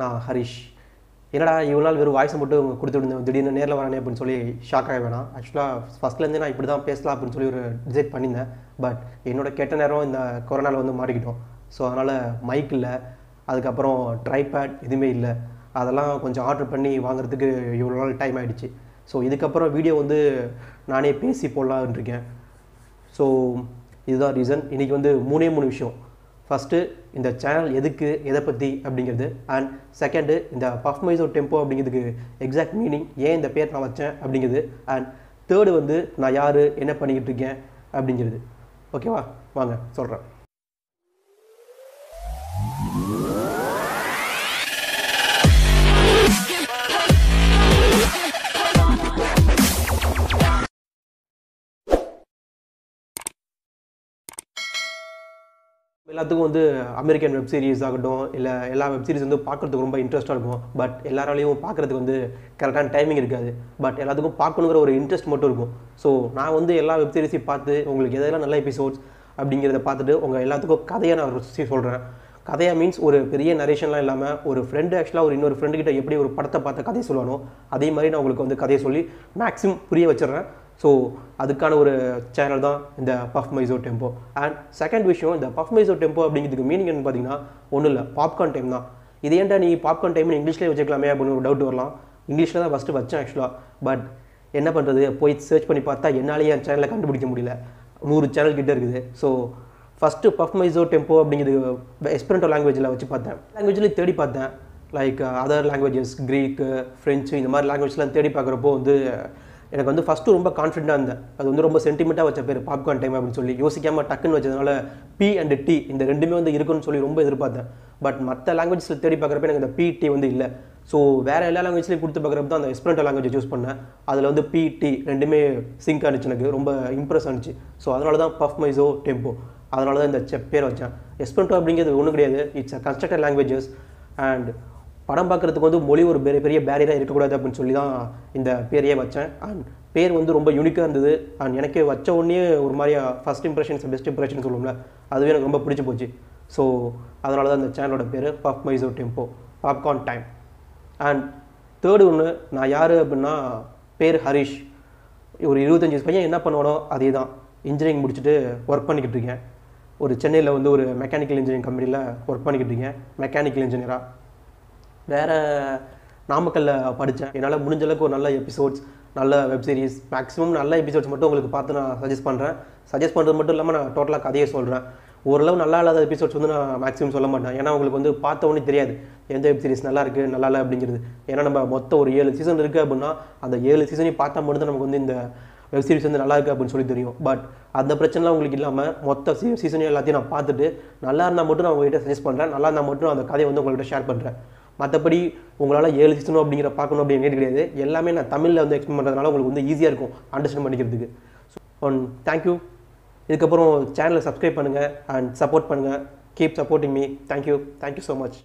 நான் ஹரிஷ். என்னடா இவ்வளோ நாள் வெறும் வாய்ஸை மட்டும் கொடுத்துருந்தேன் திடீர்னு நேரில் வரானே அப்படின்னு சொல்லி ஷாக் ஆக வேணாம். ஆக்சுவலாக ஃபஸ்ட்லேருந்து நான் இப்படி தான் பேசலாம் அப்படின்னு சொல்லி ஒரு டிசைட் பண்ணியிருந்தேன். பட் என்னோட கெட்ட நேரம் இந்த கொரோனாவில் வந்து மாறிக்கிட்டோம். ஸோ அதனால் மைக் இல்லை. அதுக்கப்புறம் ட்ரைபேட் எதுவுமே இல்லை. அதெல்லாம் கொஞ்சம் ஆர்டர் பண்ணி வாங்குறதுக்கு இவ்வளோ நாள் டைம் ஆகிடுச்சு ஸோ இதுக்கப்புறம் வீடியோ வந்து நானே பேசி போடலான்னு இருக்கேன். ஸோ இதுதான் ரீசன் இன்றைக்கி வந்து மூணே மூணு விஷயம். ஃபஸ்ட்டு இந்த சேனல் எதுக்கு எதை பற்றி அப்படிங்கிறது அண்ட் செகண்டு இந்த பஃப் டெம்போ அப்படிங்கிறதுக்கு எக்ஸாக்ட் மீனிங் ஏன் இந்த பேர் நான் வச்சேன் அப்படிங்கிறது அண்ட் தேர்டு வந்து நான் யார் என்ன பண்ணிக்கிட்டு இருக்கேன் அப்படிங்கிறது. ஓகேவா வாங்க சொல்கிறேன் எல்லாத்துக்கும் வந்து அமெரிக்கன் வெப் சீரிஸ் ஆகட்டும் இல்லை எல்லா வெப் சீரிஸ் வந்து பார்க்குறதுக்கு ரொம்ப இன்ட்ரெஸ்ட்டாக இருக்கும். பட் எல்லாராலையும் பார்க்குறதுக்கு வந்து கரெக்டான டைமிங் இருக்காது. பட் எல்லாத்துக்கும் பார்க்கணுங்கிற ஒரு இன்ட்ரெஸ்ட் மட்டும் இருக்கும். ஸோ நான் வந்து எல்லா வெப் சீரிஸையும் பார்த்து உங்களுக்கு எதெல்லாம் நல்ல எபிசோட்ஸ் அப்படிங்கிறத பார்த்துட்டு உங்கள் எல்லாத்துக்கும் கதையை நான் சொல்கிறேன் கதையாக மீன்ஸ் ஒரு பெரிய நரேஷன்லாம் இல்லாமல் ஒரு ஃப்ரெண்டு ஆக்சுவலாக ஒரு இன்னொரு ஃப்ரெண்டு கிட்ட எப்படி ஒரு படத்தை பார்த்த கதையை சொல்லுவானோ அதே மாதிரி நான் உங்களுக்கு வந்து கதையை சொல்லி மேக்ஸிமம் புரிய வச்சிடுறேன். ஸோ அதுக்கான ஒரு சேனல் தான் இந்த பஃப் மைசோ டெம்போ அண்ட் செகண்ட் விஷயம் இந்த பஃப் மைசோ டெம்போ அப்படிங்கிறதுக்கு மீனிங் என்ன பார்த்தீங்கன்னா ஒன்றும் இல்லை. பாப்கார்ன் டைம் தான். இது ஏன்டா நீ பாப்கார்ன் டைம்னு இங்கிலீஷ்லேயே வச்சுக்கலாமே அப்படின்னு ஒரு டவுட் வரலாம். இங்கிலீஷில் தான் ஃபஸ்ட்டு வச்சேன் ஆக்சுவலாக பட் என்ன பண்ணுறது போய் சர்ச் பண்ணி பார்த்தா என்னாலேயே என் சேனலை கண்டுபிடிக்க முடியல. நூறு சேனல் கிட்ட இருக்குது. ஸோ ஃபஸ்ட்டு பஃப் மைசோ டெம்போ அப்படிங்கிறது எஸ்பெரண்டோ லாங்குவேஜில் வச்சு பார்த்தேன். லாங்குவேஜ்லேயும் தேடி பார்த்தேன். Like other languages Greek French இந்த மாதிரி லாங்குவேஜ்லாம் தேடி பார்க்குறப்போ வந்து எனக்கு வந்து ஃபஸ்ட்டு ரொம்ப கான்ஃபிடென்ட்டாக இருந்தேன். அது வந்து ரொம்ப சென்டிமெண்ட்டாக வச்ச பேர் பாப்கார்ன் டைம் அப்படின்னு சொல்லி. யோசிக்காமல் டக்குன்னு வச்சதுனால பி அண்ட் டி இந்த ரெண்டுமே வந்து இருக்குன்னு சொல்லி ரொம்ப எதிர்பார்த்தேன். பட் மற்ற லாங்குவேஜஸில் தேடி பார்க்குறப்ப எனக்கு இந்த பி டி வந்து இல்லை. ஸோ வேறு எல்லா லாங்குவேஜ்லையும் கொடுத்து பார்க்குறப்ப தான் அந்த எஸ்பிரண்டோ லாங்குவேஜ் சூஸ் பண்ணேன். அதில் வந்து பி டி ரெண்டுமே சிங்க் ஆனிச்சு எனக்கு. ரொம்ப இம்ப்ரெஸ் ஆனிச்சு. ஸோ அதனால தான் பஃப் மைசோ டெம்போ அதனால தான் இந்த செப் பேர் வச்சேன். எஸ்பிரண்டோ அப்படிங்கிறது ஒன்றும் கிடையாது. It's a constructed languages and படம் பார்க்குறதுக்கு வந்து மொழி ஒரு பெரிய பெரிய பேரியராக இருக்கக்கூடாது அப்படின்னு சொல்லி தான் இந்த பேரையே வச்சேன். அண்ட் பேர் வந்து ரொம்ப யூனிக்காக இருந்தது. அண்ட் எனக்கு வச்ச உடனே ஒரு மாதிரியா ஃபஸ்ட் இம்ப்ரெஷன்ஸ் பெஸ்ட் இம்ப்ரெஷன் சொல்லுவோம்ல அதுவே எனக்கு ரொம்ப பிடிச்சி போச்சு. ஸோ அதனால தான் இந்த சேனலோட பேர் பப் மைசோ டெம்போ பாப்கார்ன் டைம் அண்ட் தேர்டு ஒன்று நான் யார் அப்படின்னா பேர் ஹரிஷ். ஒரு இருபத்தஞ்சி வயசு பையன் என்ன பண்ணுவானோ அதே தான் இன்ஜினியரிங் முடிச்சுட்டு ஒர்க் பண்ணிக்கிட்டு இருக்கேன். ஒரு சென்னையில் வந்து ஒரு மெக்கானிக்கல் இன்ஜினியரிங் கம்பெனியில் ஒர்க் பண்ணிக்கிட்டு இருக்கேன். மெக்கானிக்கல் இன்ஜினியராக வேறு நாமக்கல்லில் படித்தேன் என்னால் முடிஞ்ச அளவுக்கு ஒரு நல்ல எபிசோட்ஸ் நல்ல வெப் சீரிஸ் மேக்ஸிமம் நல்ல எபிசோட்ஸ் மட்டும் உங்களுக்கு பார்த்து நான் சஜஸ்ட் பண்ணுறேன் சஜஸ்ட் பண்ணுறது மட்டும் இல்லாமல் நான் டோட்டலாக கதையை சொல்கிறேன் ஓரளவு நல்லா இல்லாத எபிசோட்ஸ் வந்து நான் மேக்ஸிமம் சொல்ல மாட்டேன். ஏன்னா உங்களுக்கு வந்து பார்த்தவொன்னே தெரியாது. எந்த வெப் சீரிஸ் நல்லா இருக்குது நல்லா இல்லை அப்படிங்கிறது. ஏன்னா நம்ம மொத்தம் ஒரு ஏழு சீசன் இருக்குது அப்படின்னா அந்த ஏழு சீசனையும் பார்த்தா மட்டும் தான் நமக்கு வந்து இந்த வெப் சீரிஸ் வந்து நல்லா இருக்குது அப்படின்னு சொல்லி தெரியும். பட் அந்த பிரச்சனைலாம் உங்களுக்கு இல்லாமல் மொத்த சீ சீசனையும் எல்லாத்தையும் நான் பார்த்துட்டு நல்லா இருந்தால் மட்டும் நான் உங்கள்கிட்ட சஜஸ்ட் பண்ணுறேன் நல்லா இருந்தால் மட்டும் அந்த கதையை வந்து உங்கள்கிட்ட ஷேர் பண்ணுறேன் மற்றபடி உங்களால் ஏழு சீசனும் அப்படிங்கிற பார்க்கணும் அப்படின்னு கிடையாது. எல்லாமே நான் தமிழில் வந்து எக்ஸ்பிளைன் பண்ணுறதுனால உங்களுக்கு வந்து ஈஸியாக இருக்கும் அண்டர்ஸ்டாண்ட் பண்ணிக்கிறதுக்கு. ஸோ ஒன் தேங்க்யூ இதுக்கப்புறம் சேனலை சப்ஸ்கிரைப் பண்ணுங்கள் அண்ட் சப்போர்ட் பண்ணுங்கள் keep supporting me thank you thank you so much